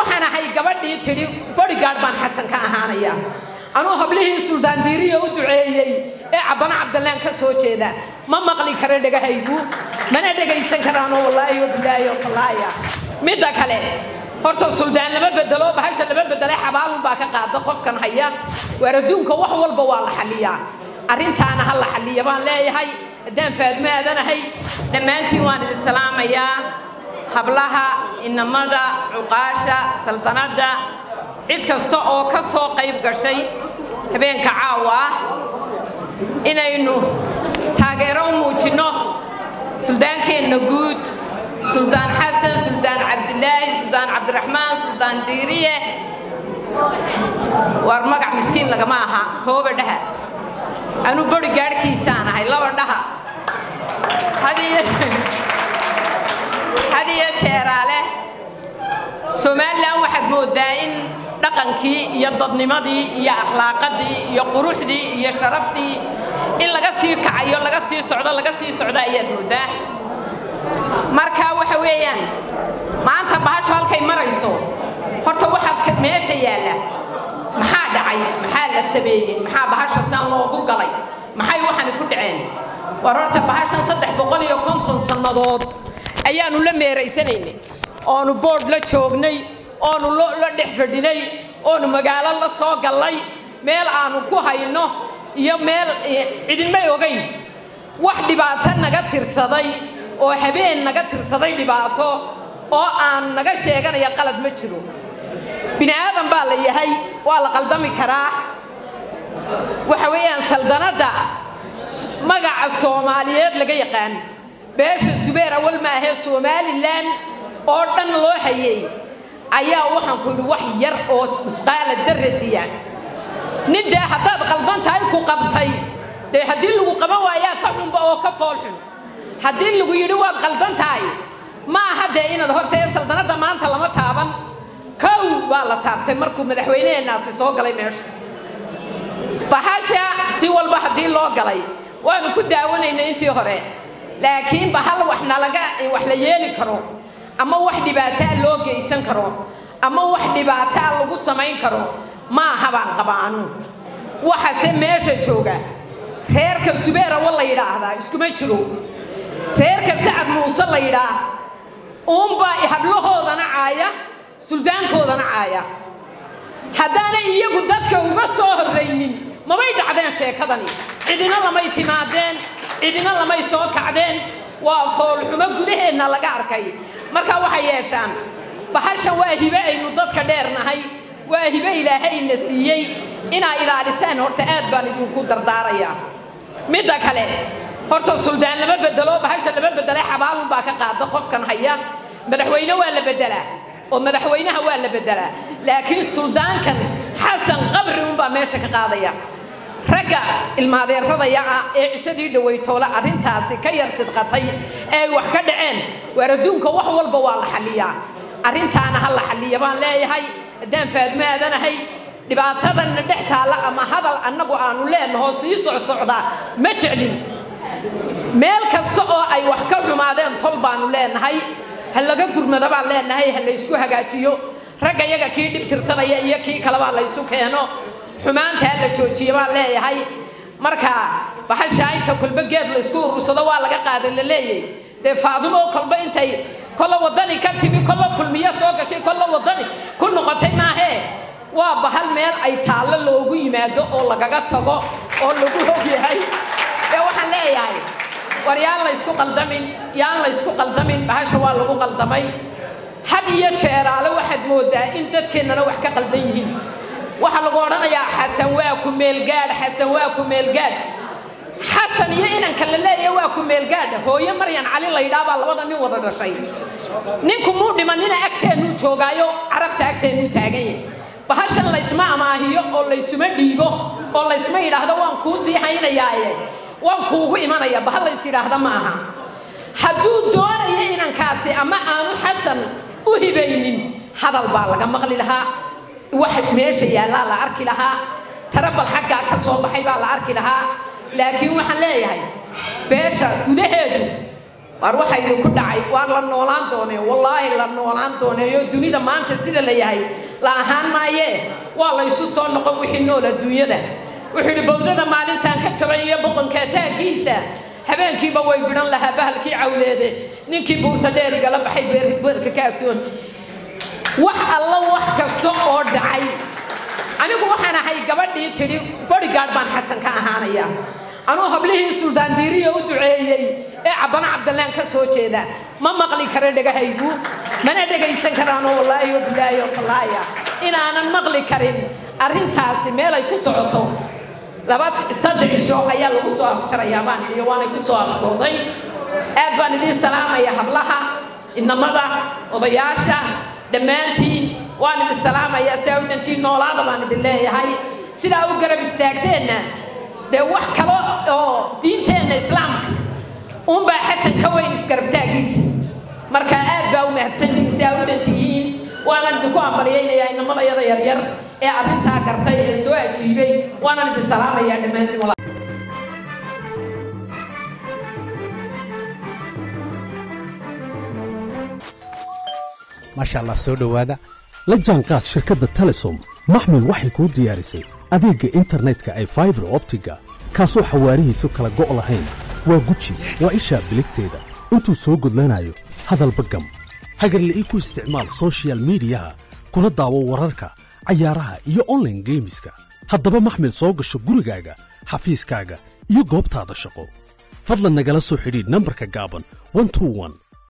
waxaan ahay gabadhii tidhi bodyguard baan xasan ka ahaanaya. Anuu hablihii suldaandiiriya u duceeyey ee cabbana cabdallaan ka soo jeeda. Ma maqli karo dhegahaygu? Mana dhegaysan karaanoo wallaahi oo bilaahi oo tallaaya midda kale horta suldaan lama bedelo bahasha lama bedelay xabaalun baa ka qaada qofkan haya. Waar adduunka wax walba waa la xalliyaa. Arrintaana ha la xalliya baan leeyahay. Haddaan faadmo aadanahay dhammaantiin waan idin salaamayaa hablaha inamada cuqaasha saldanadda cid kasta oo ka soo qayb gashay habeenka caawa ah inaynu taageero u muujinno suldaankeenna guud suldaan xasan suldaan cabdilaahi suldaan cabdiraxmaan suldaan diiriye. Waar magac miskiin lagama aha kooba dhaha. Anuu bori gaadhkiisaan ahay laba dhaha hadiyo jeeraale. Somalilan waxaad moodaa in dhaqankii iyo dadnimadii iyo akhlaaqadii iyo quruxdii iyo sharaftii in laga sii kacayo laga sii socdo laga sii socdo ayaad moodaa. Marka waxa weeyaan maanta bahasho halkay marayso horta waxaa meesha yaalla maxaa dhacay? Maxaa la sameeyey? Maxaa bahasha san loogu galay? Maxay waxani ku dhaceen? War horta bahashan saddex boqol iyo konton sannadood ayaanu la meeraysanaynay. Oonu boodh la joognay oonu la dhex fadhinay oonu magaalo la soo gallay meel aanu ku hayno iyo meel cidinmay ogayn wax dhibaato naga tirsaday oo habeen naga tirsaday dhibaato oo aan naga sheeganaya qalad ma jiro. Bini aadan baa la yahay waa la qaldami karaa. Waxa weeyaan saldanadda magaca soomaaliyeed laga yaqaan beesha subeer awal maahee somalilan oo dhan loo hayay. Ayaa waxaan ku yidhi wax yar oo musqaala daradiya nin dee haddaad qaldan tahay ku qabtay. Dee haddii lagu qaban waayaa ka xunba oo ka fool xun. Haddii lagu yidhi waad qaldan tahay ma aha dee inaad horta ee saldanadda maanta lama taaban. Kow baa la taabtay markuu madaxweyneheenaasi soo galay meesha. Bahasha si walba haddii loo galay waanu ku daawanaynay intii hore laakiin ba hal wax nalaga wax la yeeli karo ama wax dhibaataa loo geysan karo ama wax dhibaataa lagu samayn karo ma aha baan qabaanu waxase meesha jooga. Reerka subeerawa la yidhaahdaa iskuma jiro. Reerka sacad muuse la yidhaah uunbaa hablahoodana caaya suldaankoodana caaya. Haddaana iyagu dadka uga soo horraynin mamay dhacdeen sheekadani? Cidina lamay timaadeen cidina lamay soo kacdeen. Waa foolxumo gudaheenna laga arkay. Marka waxay yeeshaan bahashan waa hibe aynu dadka dheernahay waa hibe ilaahayna siiyey. Inaa ilaalisaan horta aad baan idinku dardaarayaa midda kale horta suldaan lama bedelo bahasha lama bedelay xabaalun baa ka qaada qofkan haya. Madaxweyne waa la bedelaa oo madaxweynaha waa la bedelaa laakiin suldaankan xasan qabri unbaa meesha ka qaadaya. Ragga ilmaadeeradaya ee cishadii dhawaytoola arrintaasi ka yar sidqatay ee wax ka dhaceen. Waar adduunka wax walba waa la xalliyaa. Arrintaana ha la xalliya baan leeyahay. Haddaan faadmo aadanahay dhibaatadanna dhex taalla ama hadal annagu aanu leenaho sii socsocdaa ma jeclin. Meel kasta oo ay wax ka xumaadeen tol baanu leenahay ha laga gurmado baan leenahay ha laysku hagaajiyo. Ragga yaga kii dhib tirsanaya iyo kii kalebaa laysu keeno. Xumaanta ha la joojiyo baan leeyahay marka bahashaa inta kolba geed laysku urursado waa laga qaadan la leeyahay dee faadumo kolba intay kolla wadani ka timi kolla kulmiyo soo gashay kolla wadani ku noqotay maahee waa bahal meel ay taallo loogu yimaado oo lagaga tago oo lagu hog yahay. Ee waxaan leeyahay war yaan laysku qaldamin yaan laysku qaldamin bahasha waa lagu qaldamay. Had iyo jeeraale waxaad moodaa in dadkeennana wax ka qaldan yihiin waxaa lagu odhanayaa xasan waa ku meelgaadh xasan waa ku meelgaadh xasan iyo inanka la leeyahay waa ku meelgaadha hooyo maryan cali laydhaa baa labada nin wada dhashay. Ninku muu dhimanina agteennuu joogaayo carabta agteennuu taagan yahay. Bahashan laysma amaahiyo oo laysuma dhiibo oo laysma yidhaahdo waan kuu sii haynayaaye waan kuugu imanaya. Bahal lays yidhaahda ma aha. Hadduu doonayo inankaasi ama aanu xasan u hibaynin hadal baa laga maqli lahaa wax meesha yaallaa la arki lahaa. Tarabal xaggaa ka soo baxay baa la arki lahaa. Laakiin waxaan leeyahay beesha gudaheedu waar waxa idinku dhacay waa la noolaan doonee wallaahi la noolaan dooneeyo dunida maanta sida la yahay la ahaan maayee waa la isu soo noqon wixii nool adduunyada. Wuxuu yidhi bowdada maalintan ka jabay iyo boqonka taaggiisa habeenkiiba way bidhan lahaa bahalkii cawleede. Ninkii buurta dheerigala baxay beerka ka agsoon wax alla wax kasta oo dhacay. Anigu waxaan ahay gabadhii tidhi bodygaard baan xasan ka ahaanaya anuu hablihii suldaan diiriya u duceeyey ee cabbana cabdallaan ka soo jeeda. Ma maqli karo dhegahaygu? Mana dhegaysan karaanoo wallaahi oo bilaahi oo tallaaya inaanan maqli karin. Arrintaasi meel ay ku socoto. Laba saddex ayaa lagu soo afjarayaa baan idhi waanay ku soo afgooday. Aad baan idiin salaamaya hablaha inamada odayaasha dhammaantiin waan idin salaamayaa si awdantiin noolaada baan idin leeyahay. Sidaa u garab istaagteenna dee wax kale oo diinteenna islaamka unbaa xasan ka weyn isgarabtaagiisa. Marka aad baa u mahadsantihiin si aa u dhantihiin. Waanaan idinku ambaliyaynayaa inamadayada yaryar ee arrintaa gartay ee soo ajiibay. Waanaan idin salaamayaa dhammaantiin maasha allah soo dhowaada. La jaanqaad shirkadda telesom. Maxmil waxay kuu diyaarisay adeegga internetka ay faibar optiga kaasoo xawaarihiisu kala go' lahayn. Waa guji waa ishaa biligteeda. Intuu soo gudlanayo hadalba gam hagarla'ii ku isticmaal soshiyal miidiyaha kuna daawo wararka cayaaraha iyo onlaine geemiska haddaba maxmil soo gasho gurigaaga xafiiskaaga iyo goobtaada shaqo. Fadlan nagala soo xidhiidh nambarka gaaban